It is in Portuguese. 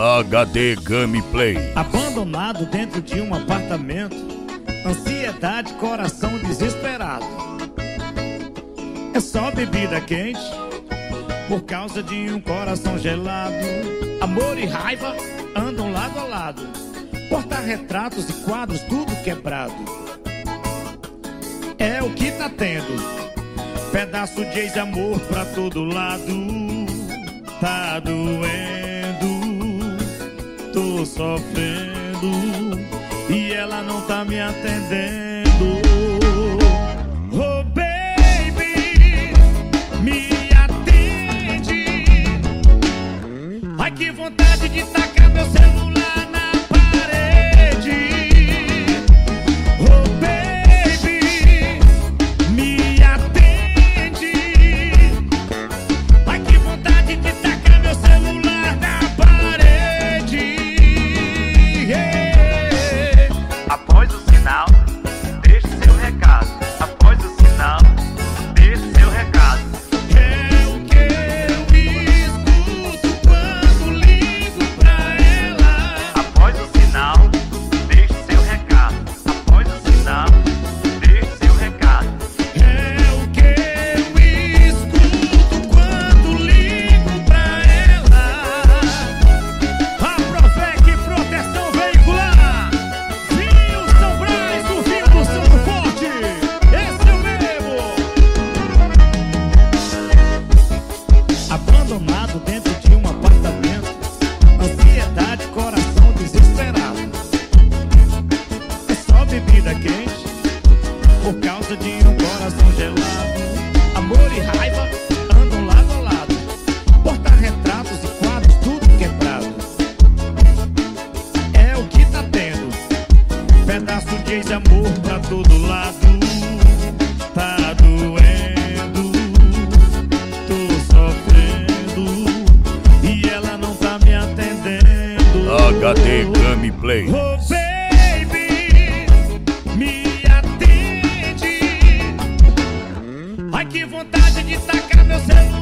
HD Gameplay. Abandonado dentro de um apartamento, ansiedade, coração desesperado. É só bebida quente, por causa de um coração gelado. Amor e raiva andam lado a lado, porta-retratos e quadros tudo quebrado. É o que tá tendo, pedaço de ex-amor pra todo lado. Tá doendo sofrendo e ela não tá me atendendo. Oh baby, me atende. Ai que vontade de tacar meu celular causa de um coração gelado. Amor e raiva andam lado a lado. Porta-retratos e quadros, tudo quebrado. É o que tá tendo. Pedaço de ex-amor pra todo lado. Tá doendo, tô sofrendo. E ela não tá me atendendo. HD Gameplay. Oh que vontade de tacar meu celular